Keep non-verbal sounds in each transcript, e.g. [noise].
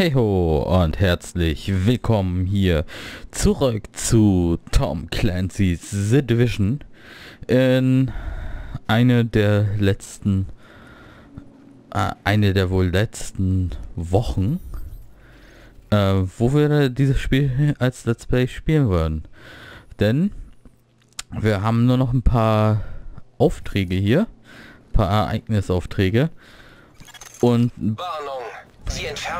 Hey ho und herzlich willkommen hier zurück zu Tom Clancy's The Division in eine der letzten äh, eine der wohl letzten Wochen äh, wo wir dieses Spiel als Let's Play spielen würden denn wir haben nur noch ein paar Aufträge hier ein paar Ereignisaufträge und Warnung.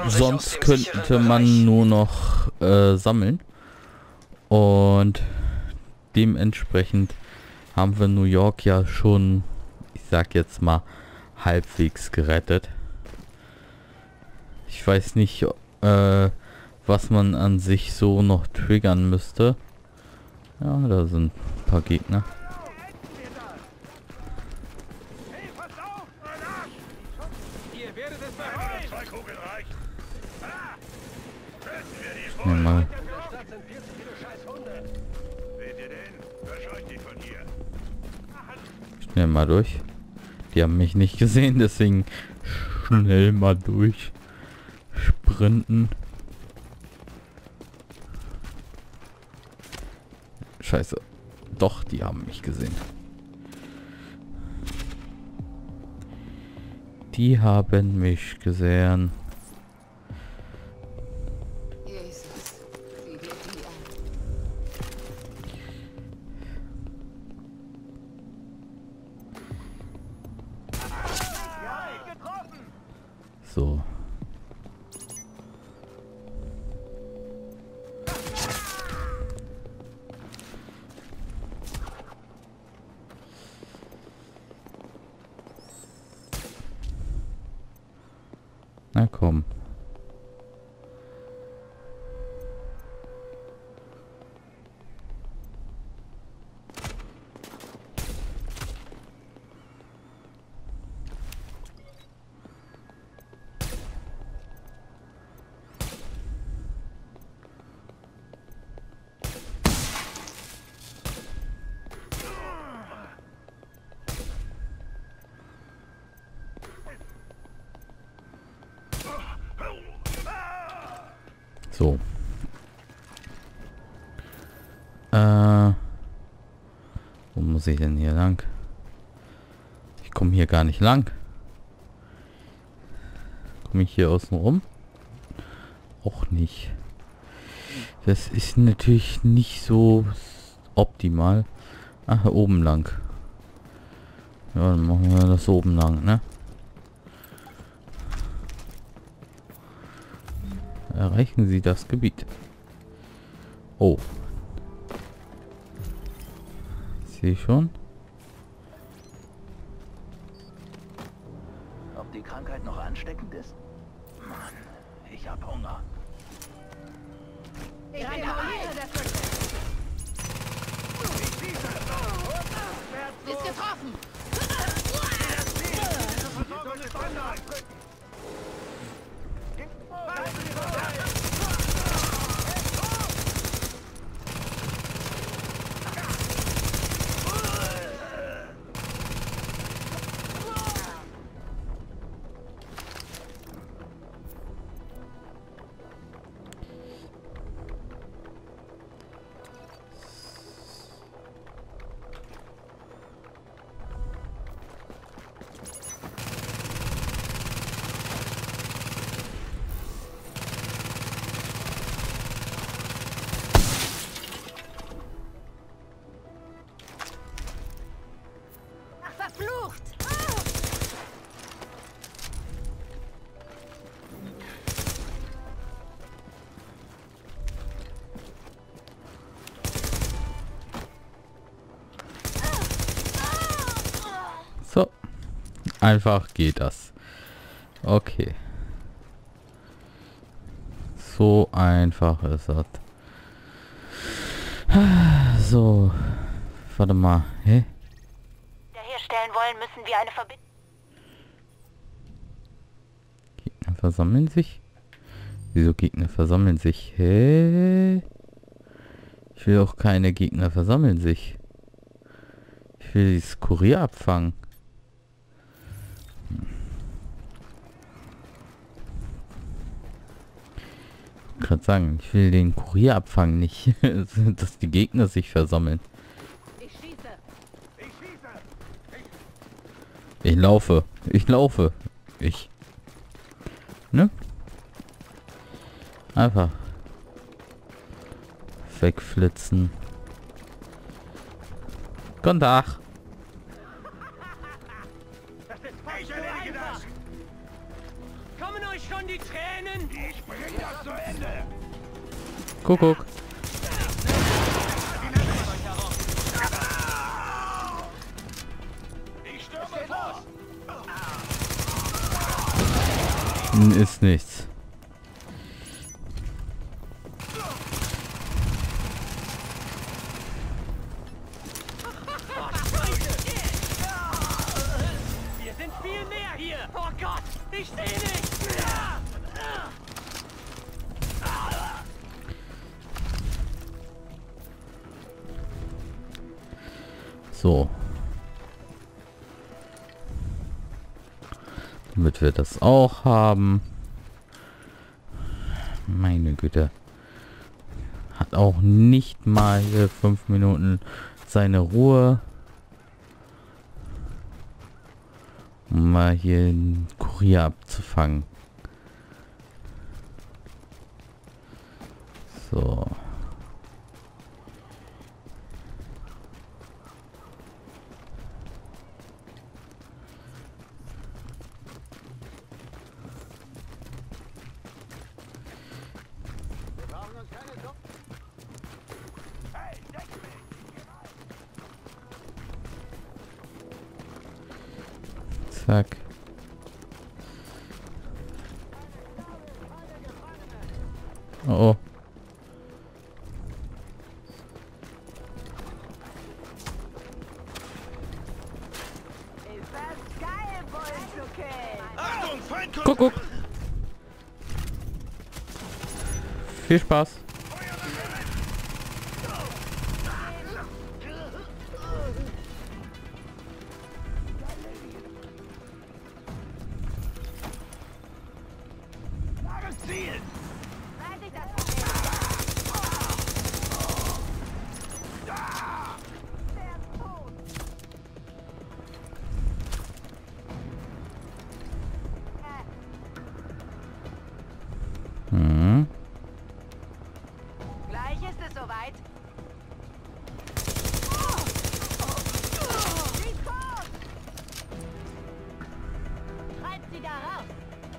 Sonst könnte man nur noch äh, sammeln. Und dementsprechend haben wir New York ja schon ich sag jetzt mal halbwegs gerettet. Ich weiß nicht äh, was man an sich so noch triggern müsste. Ja da sind ein paar Gegner Schnell mal Schnell mal durch. Die haben mich nicht gesehen, deswegen schnell mal durch. Sprinten. Scheiße. Doch, die haben mich gesehen. Die haben mich gesehen. Muss ich denn hier lang? Ich komme hier gar nicht lang. Komme ich hier außen rum? Auch nicht. Das ist natürlich nicht so optimal. Ach, oben lang. Ja, dann machen wir das oben lang, ne? Erreichen Sie das Gebiet. Oh. Ich sehe schon. Ob die Krankheit noch ansteckend ist? Mann, ich hab Hunger. Ich. Sie ist getroffen. Einfach geht das. Okay. So einfach ist das. So. Warte mal. Hä? herstellen wollen, müssen wir eine Verbindung. Gegner versammeln sich? Wieso Gegner versammeln sich? Hä? Ich will auch keine Gegner versammeln sich. Ich will dieses Kurier abfangen. Gerade sagen, ich will den Kurier abfangen, nicht, [laughs] dass die Gegner sich versammeln. Ich schieße. Ich laufe. Ich laufe. Ich. Ne? Einfach. Wegflitzen. Guten Tag. Kuckuck. Vor! Ist nichts. Wir das auch haben. Meine Güte. Hat auch nicht mal hier fünf Minuten seine Ruhe. Um mal hier einen Kurier abzufangen. So. Zack. Oh, oh. Guck, guck. Viel Spaß.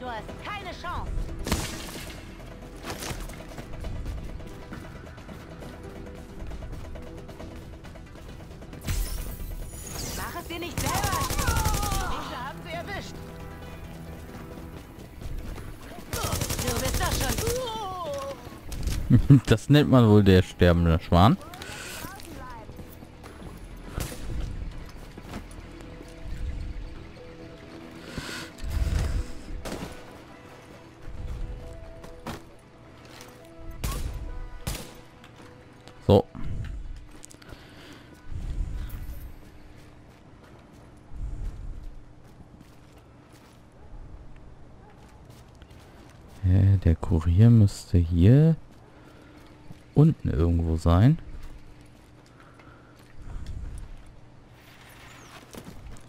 Du hast keine Chance. Mach es dir nicht selber. Die Mische haben sie erwischt. Du bist doch schon. [laughs] Das nennt man wohl der sterbende Schwan. Äh, der Kurier müsste hier unten irgendwo sein.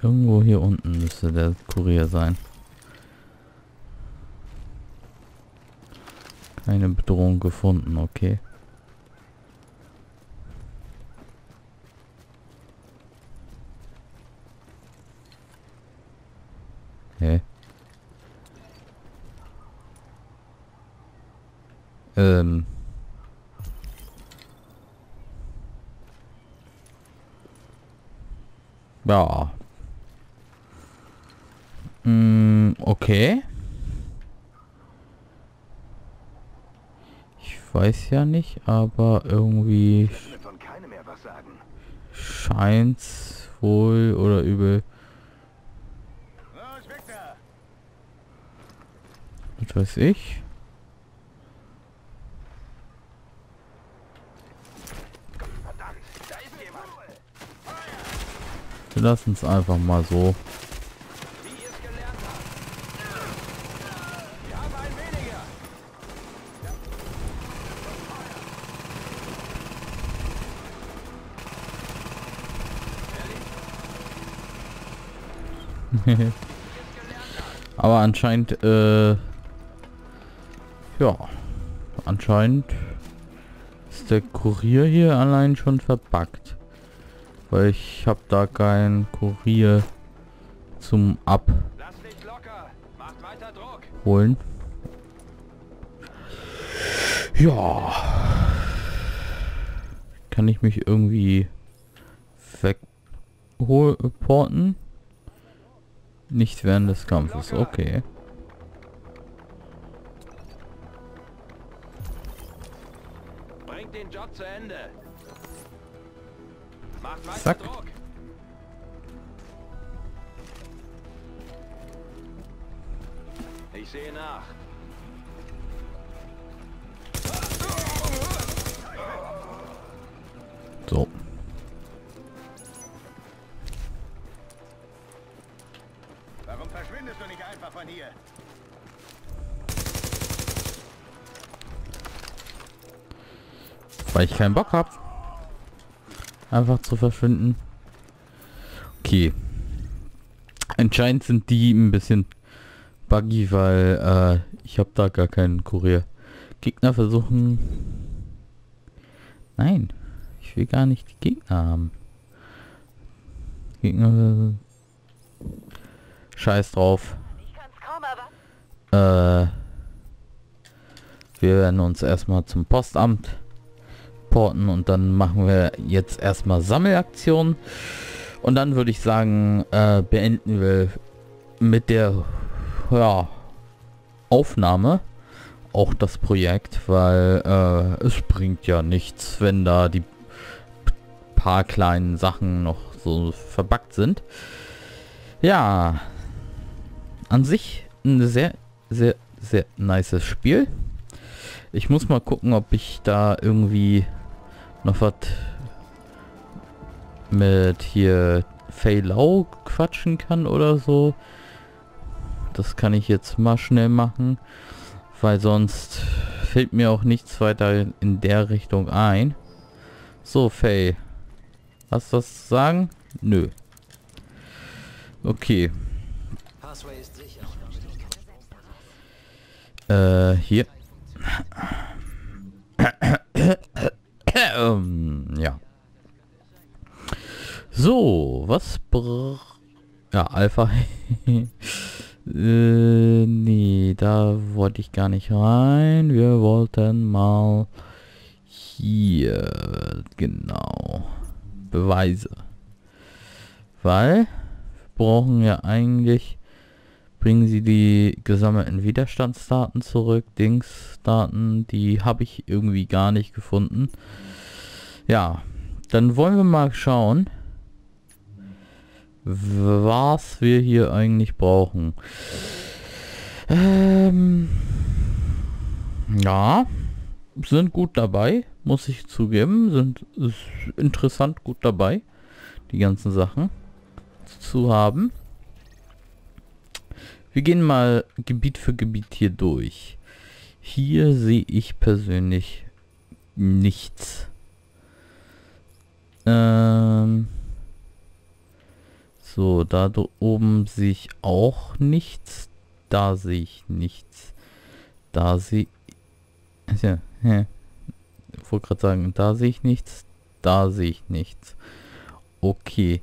Irgendwo hier unten müsste der Kurier sein. Keine Bedrohung gefunden, okay. Hä? Ähm. Ja. Mm, okay. Ich weiß ja nicht, aber irgendwie von keinem mehr was sagen. scheint's wohl oder übel. Was weiß ich. wir lassen es einfach mal so. [laughs] Aber anscheinend, äh, ja, anscheinend ist der Kurier hier allein schon verpackt. Weil ich habe da keinen Kurier zum Abholen. Ja. Kann ich mich irgendwie wegporten? Nicht während des Kampfes, okay. Bringt den Job zu Ende. Macht weiter Zack. Ich sehe nach. So. Warum verschwindest du nicht einfach von hier? Weil ich keinen Bock habe. Einfach zu verschwinden. Okay. Anscheinend sind die ein bisschen buggy, weil äh, ich habe da gar keinen Kurier. Gegner versuchen... Nein. Ich will gar nicht die Gegner haben. Gegner... Scheiß drauf. Äh, wir werden uns erstmal zum Postamt porten und dann machen wir jetzt erstmal Sammelaktion. Und dann würde ich sagen, äh, beenden wir mit der ja, Aufnahme auch das Projekt, weil äh, es bringt ja nichts, wenn da die paar kleinen Sachen noch so verbackt sind. Ja, an sich ein sehr, sehr, sehr nices Spiel. Ich muss mal gucken, ob ich da irgendwie noch was mit hier Fei Lau quatschen kann oder so. Das kann ich jetzt mal schnell machen, weil sonst fällt mir auch nichts weiter in der Richtung ein. So, Faye. Hast du was zu sagen? Nö. Okay. Äh, hier. [coughs] ähm, ja. So, was br... Ja, Alpha. [laughs] äh, nee, da wollte ich gar nicht rein. Wir wollten mal hier, genau, Beweise. Weil, wir brauchen ja eigentlich, bringen sie die gesammelten Widerstandsdaten zurück, Dingsdaten, die habe ich irgendwie gar nicht gefunden. Ja, dann wollen wir mal schauen, was wir hier eigentlich brauchen. Ähm, ja, sind gut dabei, muss ich zugeben. Sind interessant gut dabei, die ganzen Sachen zu haben. Wir gehen mal Gebiet für Gebiet hier durch. Hier sehe ich persönlich nichts. Ähm so, da oben sehe ich auch nichts. Da sehe ich nichts. Da sehe ich... Ja, hä. Ich wollte gerade sagen, da sehe ich nichts. Da sehe ich nichts. Okay.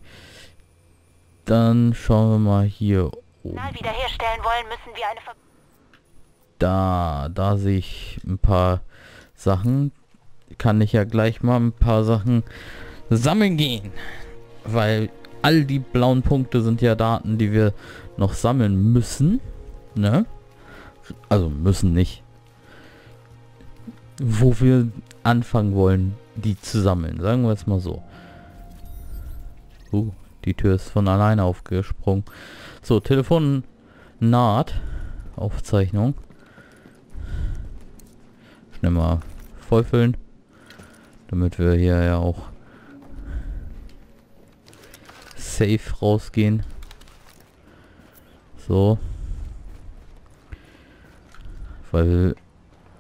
Dann schauen wir mal hier wiederherstellen wollen, müssen wir eine Ver Da, da sehe ich ein paar Sachen. Kann ich ja gleich mal ein paar Sachen sammeln gehen. Weil all die blauen Punkte sind ja Daten, die wir noch sammeln müssen. Ne? Also müssen nicht. Wo wir anfangen wollen, die zu sammeln. Sagen wir es mal so. Uh, die Tür ist von alleine aufgesprungen. So, Telefon naht. Aufzeichnung. Schnell mal vollfüllen. Damit wir hier ja auch safe rausgehen. So. Weil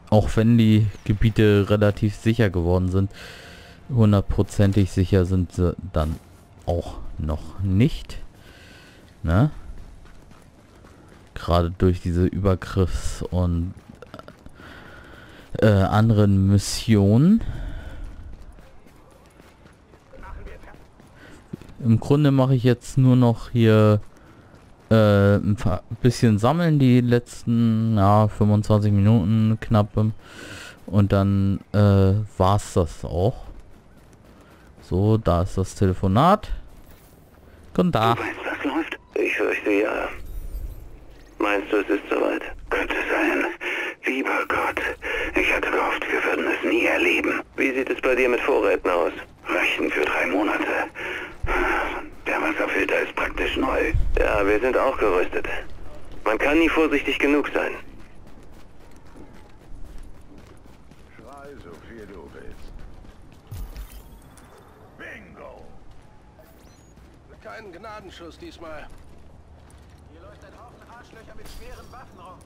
auch wenn die Gebiete relativ sicher geworden sind, hundertprozentig sicher sind sie dann auch noch nicht. Ne? Gerade durch diese Übergriffs- und äh, anderen Missionen. Im Grunde mache ich jetzt nur noch hier äh, ein bisschen sammeln die letzten ja, 25 Minuten knapp und dann äh, war's das auch. So, da ist das Telefonat. Guten Tag. Weißt du, was läuft? Ich fürchte ja. Meinst du, es ist soweit? Könnte sein. Lieber Gott, ich hatte gehofft, wir würden es nie erleben. Wie sieht es bei dir mit Vorräten aus? Reichen für drei Monate. Der Wasserfilter ist praktisch neu. Ja, wir sind auch gerüstet. Man kann nie vorsichtig genug sein. Schrei so viel du willst. Bingo! Keinen Gnadenschuss diesmal. Hier läuft ein Haufen Arschlöcher mit schweren Waffen rum.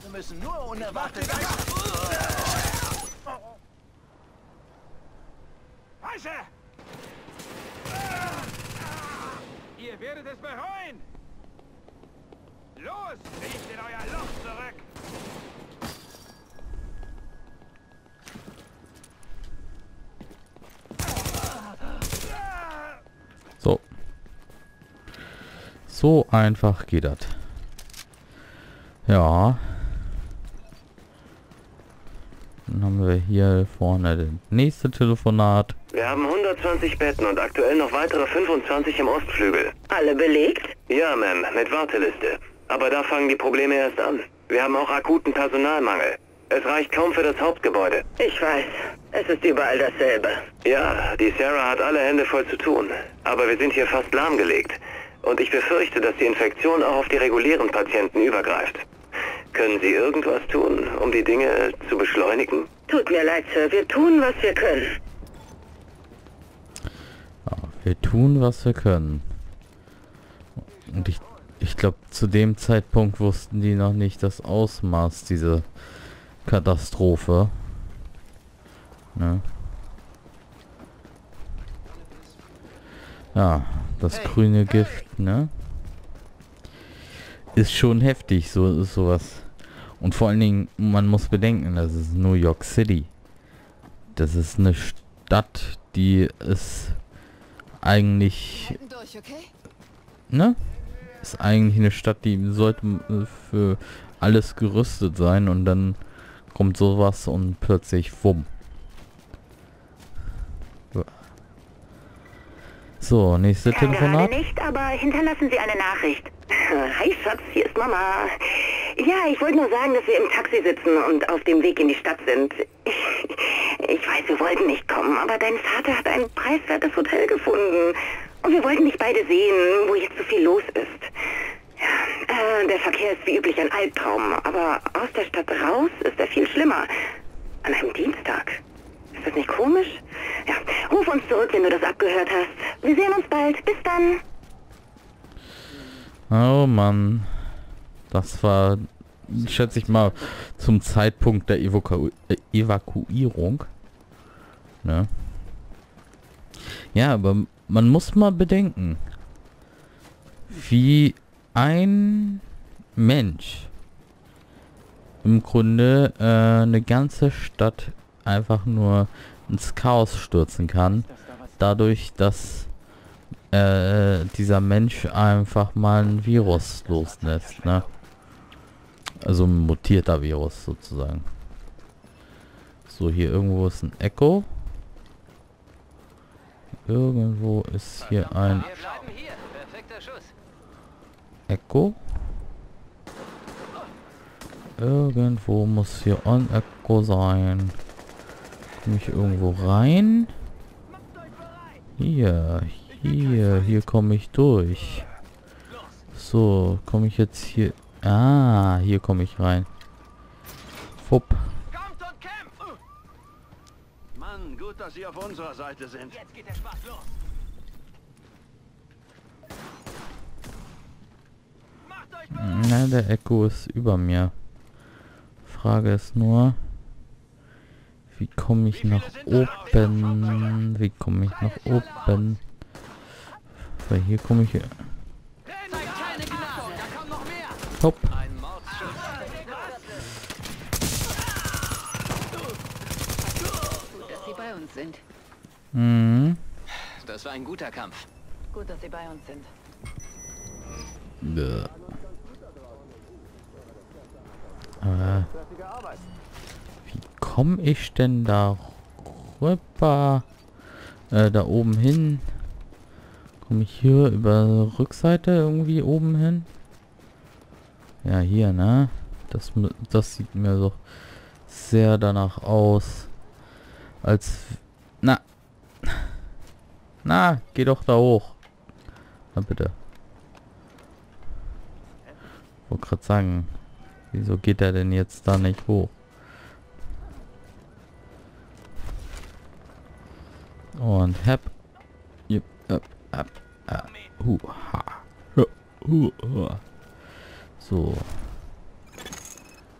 Wir müssen nur unerwartet... Falsche! Ihr werdet es bereuen! Los, riecht in euer Loch zurück! So einfach geht das. Ja. Dann haben wir hier vorne das nächste Telefonat. Wir haben 120 Betten und aktuell noch weitere 25 im Ostflügel. Alle belegt? Ja, Ma'am, mit Warteliste. Aber da fangen die Probleme erst an. Wir haben auch akuten Personalmangel. Es reicht kaum für das Hauptgebäude. Ich weiß. Es ist überall dasselbe. Ja, die Sarah hat alle Hände voll zu tun. Aber wir sind hier fast lahmgelegt. Und ich befürchte, dass die Infektion auch auf die regulären Patienten übergreift. Können Sie irgendwas tun, um die Dinge zu beschleunigen? Tut mir leid, Sir. Wir tun, was wir können. Ja, wir tun, was wir können. Und ich, ich glaube, zu dem Zeitpunkt wussten die noch nicht das Ausmaß dieser Katastrophe. Ne? Ja, das grüne Gift, ne? Ist schon heftig, so ist sowas. Und vor allen Dingen, man muss bedenken, das ist New York City. Das ist eine Stadt, die ist eigentlich ne? Ist eigentlich eine Stadt, die sollte für alles gerüstet sein und dann kommt sowas und plötzlich wumm. So, nächste Kann Telefonat. gerade nicht, aber hinterlassen Sie eine Nachricht. [laughs] Hi Schatz, hier ist Mama. Ja, ich wollte nur sagen, dass wir im Taxi sitzen und auf dem Weg in die Stadt sind. Ich, [laughs] ich weiß, wir wollten nicht kommen, aber dein Vater hat ein preiswertes Hotel gefunden. Und wir wollten dich beide sehen, wo jetzt so viel los ist. Ja, äh, der Verkehr ist wie üblich ein Albtraum, aber aus der Stadt raus ist er viel schlimmer. An einem Dienstag. Ist das nicht komisch? Ja, ruf uns zurück, wenn du das abgehört hast. Wir sehen uns bald. Bis dann. Oh Mann. Das war, schätze ich mal, zum Zeitpunkt der Evaku äh, Evakuierung. Ne? Ja, aber man muss mal bedenken, wie ein Mensch im Grunde äh, eine ganze Stadt einfach nur ins Chaos stürzen kann, dadurch, dass äh, dieser Mensch einfach mal ein Virus loslässt, ne? Also ein mutierter Virus sozusagen. So, hier irgendwo ist ein Echo. Irgendwo ist hier ein. Echo. Irgendwo muss hier ein Echo sein. Komme ich irgendwo rein? Hier, hier, hier komme ich durch. So, komme ich jetzt hier... Ah, hier komme ich rein. Fupp. Kommt und kämpft! Mann, gut, dass Sie auf unserer Seite sind. Jetzt geht der Spaß los. Macht euch bereit! Na, der Echo ist über mir. Frage ist nur, wie komme ich nach oben? Wie komme ich nach oben? So, hier komme ich bei uns sind. Mhm. Das war ein guter Kampf. Gut, dass Sie bei uns sind. Bäh. Äh, komme ich denn da rüber? Äh, da oben hin? Komme ich hier über Rückseite irgendwie oben hin? Ja, hier, ne? Das, das sieht mir so sehr danach aus. Als... Na. Na, geh doch da hoch. Na bitte. Wollte gerade sagen, wieso geht er denn jetzt da nicht hoch? Und hab. Jupp, up, up, up. Hu, ha. Hu, hu. So.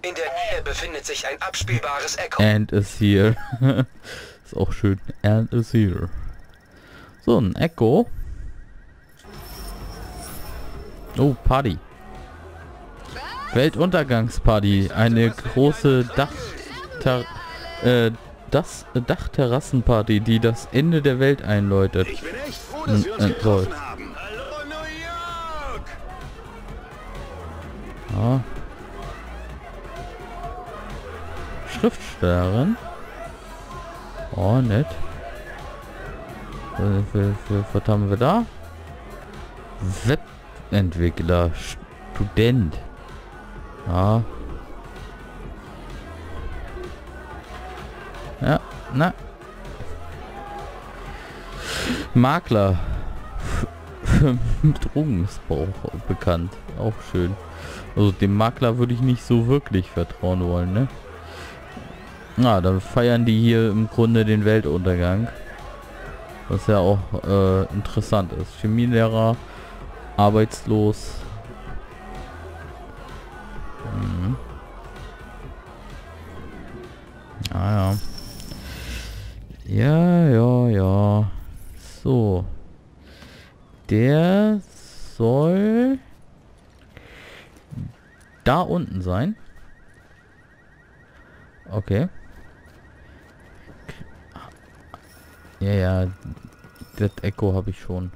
In der Nähe befindet sich ein abspielbares Echo. And is here. [laughs] ist auch schön. And is here. So, ein Echo. Oh, Party. Weltuntergangsparty. Eine große Dach... Äh, das Dachterrassenparty, die das Ende der Welt einläutet. Ich bin echt froh, dass wir uns Hm, äh, getroffen. Hallo New York! Ja. Schriftstellerin. Oh, nett. Äh, was haben wir da? Webentwickler. Student. Ja. Ja, na. Makler. Für [laughs] Drogenmissbrauch bekannt. Auch schön. Also dem Makler würde ich nicht so wirklich vertrauen wollen, ne? Na, dann feiern die hier im Grunde den Weltuntergang. Was ja auch äh, interessant ist. Chemielehrer, arbeitslos. Mhm. Ah ja. Ja, ja, ja. So. Der soll da unten sein. Okay. Ja, ja. Das Echo habe ich schon.